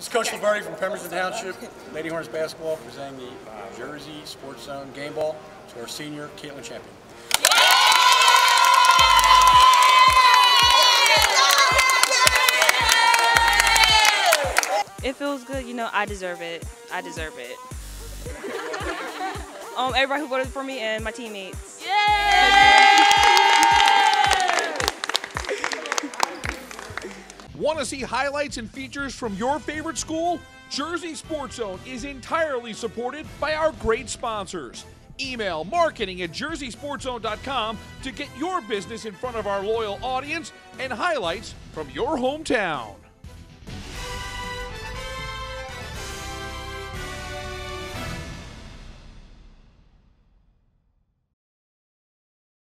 This is Coach Laverty from Pemberton Township, Lady Hornets basketball, presenting the uh, Jersey Sports Zone game ball to our senior Kaitlin Champion. It feels good, you know, I deserve it. I deserve it. um, everybody who voted for me and my teammates. Want to see highlights and features from your favorite school? Jersey Sports Zone is entirely supported by our great sponsors. Email marketing at jerseysportszone.com to get your business in front of our loyal audience and highlights from your hometown.